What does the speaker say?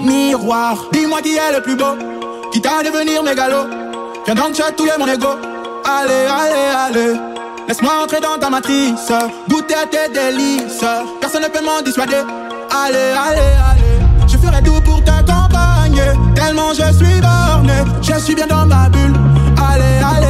miroir. Dis-moi qui est le plus beau, qui t'a devenir mégalo. Viens donc chatouiller mon ego. Allez, allez, allez. Laisse-moi entrer dans ta matrice, goûter à tes délices. Personne ne peut m'en dissuader. Allez, allez, allez. Je ferai tout pour t'accompagner. Tellement je suis borné, je suis bien dans ma bulle. Allez, allez.